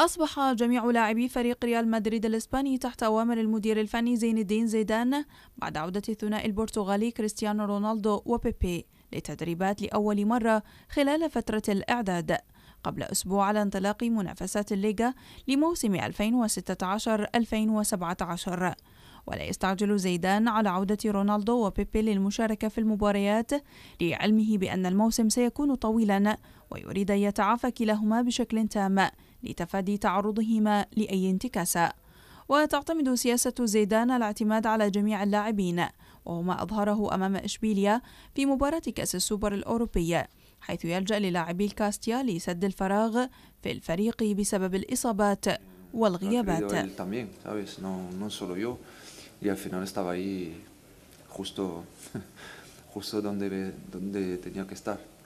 أصبح جميع لاعبي فريق ريال مدريد الإسباني تحت أوامر المدير الفني زين الدين زيدان بعد عودة الثنائي البرتغالي كريستيانو رونالدو وبيبي لتدريبات لأول مرة خلال فترة الإعداد. قبل أسبوع على انطلاق منافسات الليغا لموسم 2016-2017 ولا يستعجل زيدان على عودة رونالدو وبيبي للمشاركة في المباريات لعلمه بأن الموسم سيكون طويلا ويريد أن يتعافى كلاهما بشكل تام. لتفادي تعرضهما لأي انتكاسة وتعتمد سياسة زيدان الاعتماد على جميع اللاعبين وهو ما أظهره أمام إشبيليا في مباراة كأس السوبر الأوروبي حيث يلجأ للاعبي الكاستيا لسد الفراغ في الفريق بسبب الإصابات والغيابات.